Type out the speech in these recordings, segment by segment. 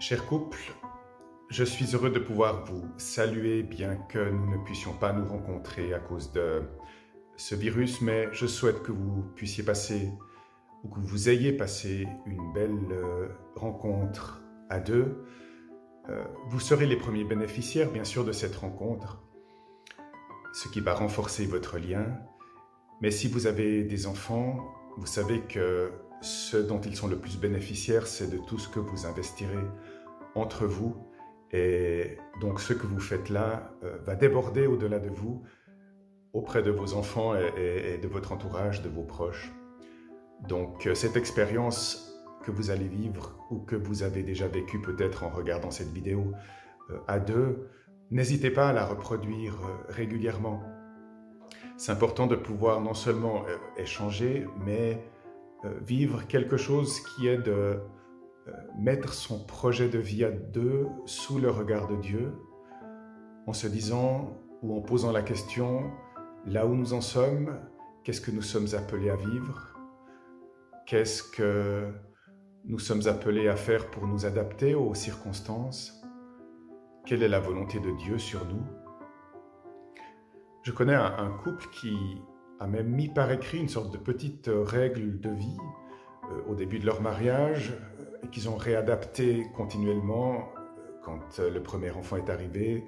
Cher couple, je suis heureux de pouvoir vous saluer bien que nous ne puissions pas nous rencontrer à cause de ce virus, mais je souhaite que vous puissiez passer ou que vous ayez passé une belle euh, rencontre à deux. Euh, vous serez les premiers bénéficiaires, bien sûr, de cette rencontre, ce qui va renforcer votre lien. Mais si vous avez des enfants, vous savez que ce dont ils sont le plus bénéficiaires, c'est de tout ce que vous investirez entre vous. Et donc ce que vous faites là euh, va déborder au-delà de vous, auprès de vos enfants et, de votre entourage, de vos proches. Donc euh, cette expérience que vous allez vivre ou que vous avez déjà vécue peut-être en regardant cette vidéo euh, à deux, n'hésitez pas à la reproduire régulièrement. C'est important de pouvoir non seulement échanger, mais vivre quelque chose qui est de euh, mettre son projet de vie à deux sous le regard de Dieu, en se disant ou en posant la question, là où nous en sommes, qu'est-ce que nous sommes appelés à vivre? Qu'est-ce que nous sommes appelés à faire pour nous adapter aux circonstances? Quelle est la volonté de Dieu sur nous? Je connais un, couple qui a même mis par écrit une sorte de petite euh, règle de vie euh, au début de leur mariage euh, et qu'ils ont réadapté continuellement quand le premier enfant est arrivé,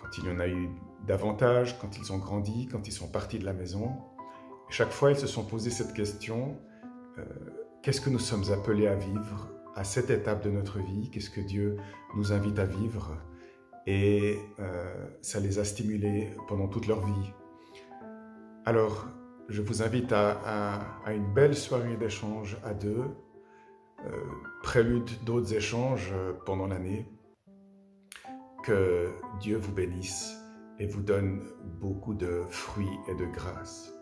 quand il y en a eu davantage, quand ils ont grandi, quand ils sont partis de la maison. chaque fois, ils se sont posé cette question, qu'est-ce que nous sommes appelés à vivre à cette étape de notre vie? Qu'est-ce que Dieu nous invite à vivre? Et ça les a stimulés pendant toute leur vie. Alors, je vous invite à, une belle soirée d'échange à deux, euh, prélude d'autres échanges euh, pendant l'année. Que Dieu vous bénisse et vous donne beaucoup de fruits et de grâce.